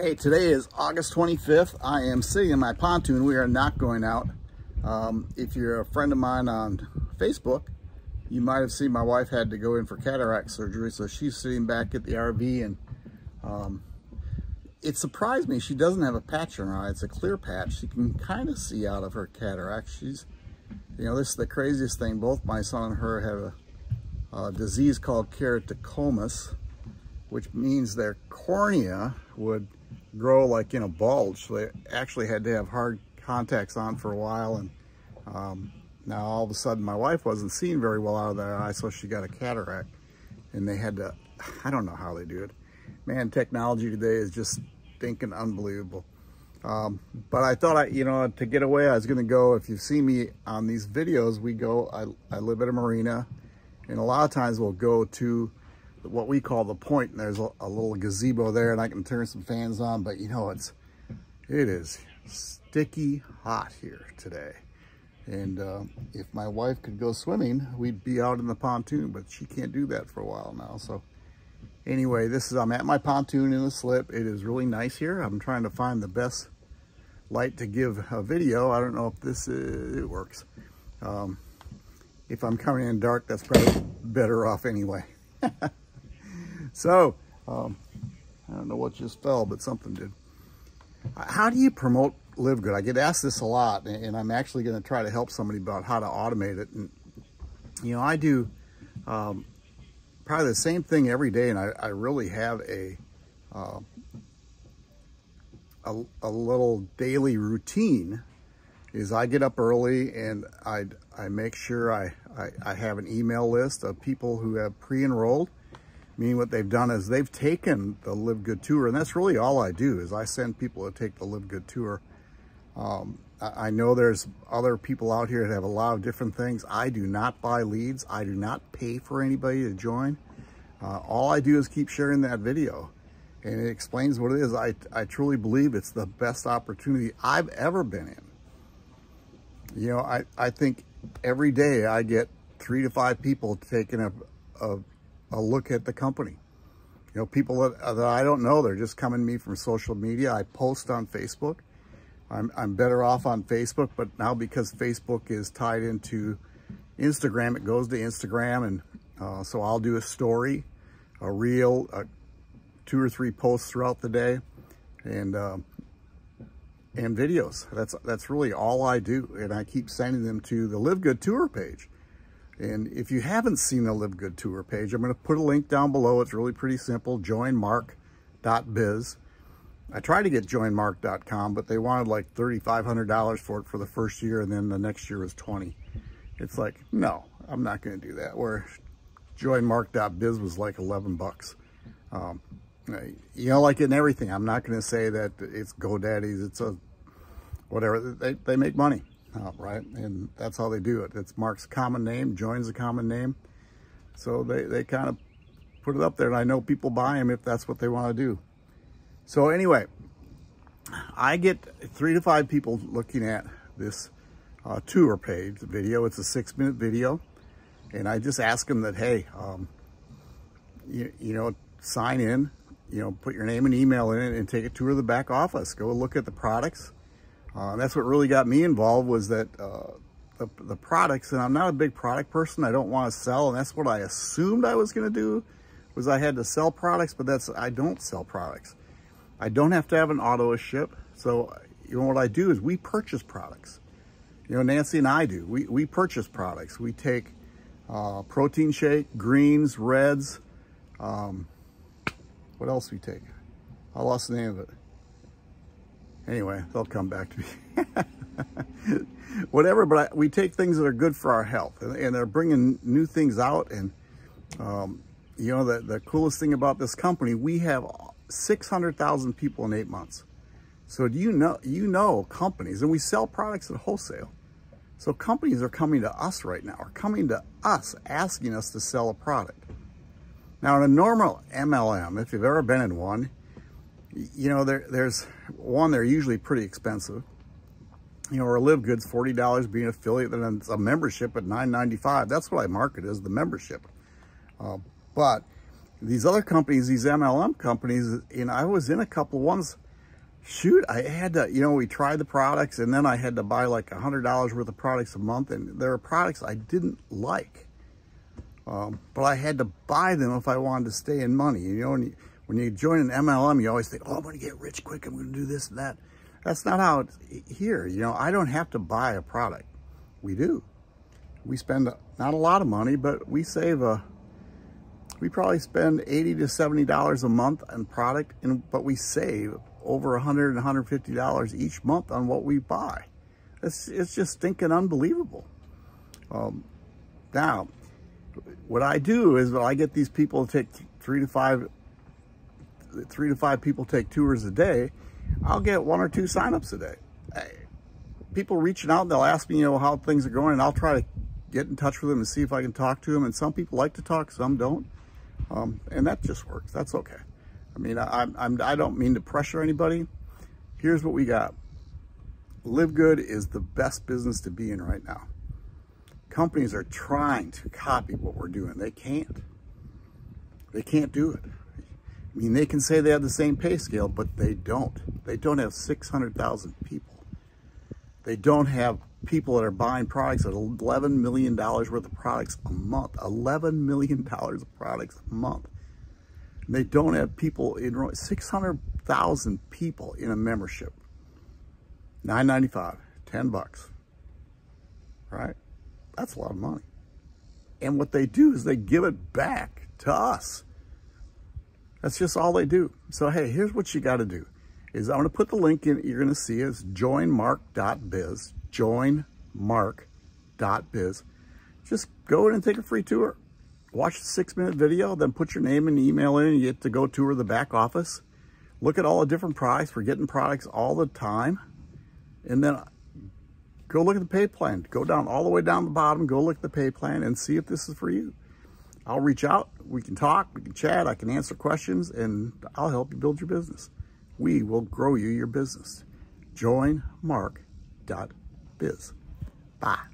Hey, today is August 25th. I am sitting in my pontoon. We are not going out. Um, if you're a friend of mine on Facebook, you might have seen my wife had to go in for cataract surgery. So she's sitting back at the RV and um, it surprised me. She doesn't have a patch on her eye. It's a clear patch. She can kind of see out of her cataract. She's, you know, this is the craziest thing. Both my son and her have a, a disease called keratoconus, which means their cornea would grow like in a bulge. So they actually had to have hard contacts on for a while. And um, now all of a sudden my wife wasn't seeing very well out of that eye, so she got a cataract. And they had to, I don't know how they do it. Man, technology today is just thinking unbelievable. Um, but I thought, I, you know, to get away, I was going to go, if you see me on these videos, we go, I, I live at a marina, and a lot of times we'll go to what we call the point, and there's a, a, little gazebo there, and I can turn some fans on, but you know, it's, it is sticky hot here today. And uh, if my wife could go swimming, we'd be out in the pontoon, but she can't do that for a while now. So anyway, this is, I'm at my pontoon in the slip. It is really nice here. I'm trying to find the best light to give a video. I don't know if this is, it works. Um, if I'm coming in dark, that's probably better off anyway. So, um, I don't know what just fell, but something did. How do you promote LiveGood? I get asked this a lot, and I'm actually going to try to help somebody about how to automate it. And, you know, I do um, probably the same thing every day, and I, I really have a, uh, a, a little daily routine is I get up early and I, I make sure I, I, I have an email list of people who have pre-enrolled Meaning what they've done is they've taken the LiveGood Tour, and that's really all I do is I send people to take the LiveGood Tour. Um, I know there's other people out here that have a lot of different things. I do not buy leads. I do not pay for anybody to join. Uh, all I do is keep sharing that video and it explains what it is. I, I truly believe it's the best opportunity I've ever been in. You know, I, I think every day I get three to five people taking a, a a look at the company. You know, people that, that I don't know, they're just coming to me from social media. I post on Facebook. I'm, I'm better off on Facebook, but now because Facebook is tied into Instagram, it goes to Instagram. And uh, so I'll do a story, a reel, uh, two or three posts throughout the day and, uh, and videos. That's, that's really all I do. And I keep sending them to the LiveGood Tour page. And if you haven't seen the LiveGood Tour page, I'm going to put a link down below. It's really pretty simple, joinmark.biz. I tried to get joinmark.com, but they wanted like $3,500 for it for the first year, and then the next year was 20. It's like, no, I'm not going to do that. Where joinmark.biz was like 11 bucks. Um, you know, like in everything, I'm not going to say that it's GoDaddy's, it's a whatever. They, they make money uh, right? And that's how they do it. It's Mark's common name, joins a common name. So they, they kind of put it up there and I know people buy them if that's what they want to do. So anyway, I get three to five people looking at this uh, tour page video. It's a six minute video. And I just ask them that, hey, um, you, you know, sign in, you know, put your name and email in it and take a tour of the back office. Go look at the products uh, that's what really got me involved was that uh, the, the products, and I'm not a big product person. I don't want to sell, and that's what I assumed I was going to do, was I had to sell products, but that's I don't sell products. I don't have to have an auto ship. So, you know, what I do is we purchase products. You know, Nancy and I do. We, we purchase products. We take uh, protein shake, greens, reds. Um, what else we take? I lost the name of it. Anyway, they'll come back to me. Whatever, but I, we take things that are good for our health and, and they're bringing new things out. And, um, you know, the, the coolest thing about this company, we have 600,000 people in eight months. So do you know, you know companies, and we sell products at wholesale. So companies are coming to us right now, are coming to us, asking us to sell a product. Now in a normal MLM, if you've ever been in one, you know, there, there's one, they're usually pretty expensive. You know, or LiveGoods, $40 being affiliate, then it's a membership at $9.95. That's what I market as the membership. Uh, but these other companies, these MLM companies, you know, I was in a couple ones shoot, I had to, you know, we tried the products and then I had to buy like a hundred dollars worth of products a month. And there are products I didn't like. Um, but I had to buy them if I wanted to stay in money. You know, you, when you join an MLM, you always think, oh, I'm going to get rich quick. I'm going to do this and that. That's not how it's here. You know, I don't have to buy a product. We do. We spend not a lot of money, but we save a, we probably spend 80 to $70 a month on product, and, but we save over 100 and $150 each month on what we buy. It's, it's just thinking unbelievable. Um, now, what I do is I get these people to take three to five, three to five people take tours a day. I'll get one or two signups a day. Hey, people reaching out, they'll ask me, you know, how things are going, and I'll try to get in touch with them and see if I can talk to them. And some people like to talk, some don't. Um, and that just works. That's okay. I mean, I, I'm, I don't mean to pressure anybody. Here's what we got. LiveGood is the best business to be in right now. Companies are trying to copy what we're doing. They can't. They can't do it. I mean, they can say they have the same pay scale, but they don't. They don't have 600,000 people. They don't have people that are buying products at $11 million worth of products a month. $11 million of products a month. And they don't have people in 600,000 people in a membership. 9.95, 10 bucks. Right? That's a lot of money. And what they do is they give it back to us. That's just all they do. So, hey, here's what you got to do is I'm going to put the link in. You're going to see is joinmark.biz, joinmark.biz. Just go in and take a free tour. Watch the six minute video, then put your name and email in and you get to go tour the back office. Look at all the different products. We're getting products all the time. And then go look at the pay plan. Go down all the way down the bottom, go look at the pay plan and see if this is for you. I'll reach out, we can talk, we can chat, I can answer questions, and I'll help you build your business we will grow you your business. Join mark.biz. Bye.